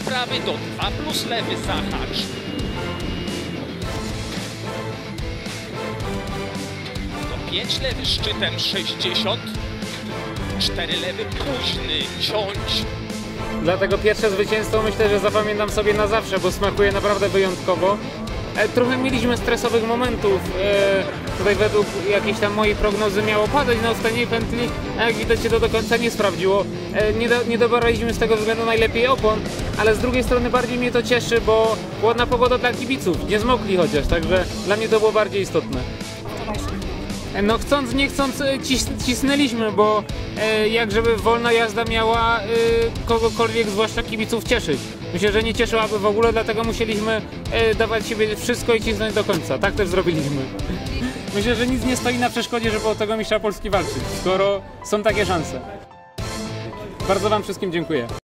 prawy do 2 plus lewy zahacz. Do 5 lewy szczytem 60. 4 lewy późny ciąć. Dlatego pierwsze zwycięstwo myślę, że zapamiętam sobie na zawsze, bo smakuje naprawdę wyjątkowo. E, Trochę mieliśmy stresowych momentów. E, Tutaj według jakiejś tam mojej prognozy miało padać na ostatniej pętli, a jak widać się to do końca nie sprawdziło. E, Nie, do, nie dobraliśmy z tego względu najlepiej opon, ale z drugiej strony bardziej mnie to cieszy, bo ładna pogoda dla kibiców. Nie zmokli chociaż, także dla mnie to było bardziej istotne. No chcąc, nie chcąc e, cis, cisnęliśmy, bo e, jak żeby wolna jazda miała e, kogokolwiek, zwłaszcza kibiców, cieszyć. Myślę, że nie cieszyłaby w ogóle, dlatego musieliśmy e, dawać siebie wszystko i cisnąć do końca. Tak też zrobiliśmy. Myślę, że nic nie stoi na przeszkodzie, żeby o tego mistrza Polski walczyć, skoro są takie szanse. Bardzo Wam wszystkim dziękuję.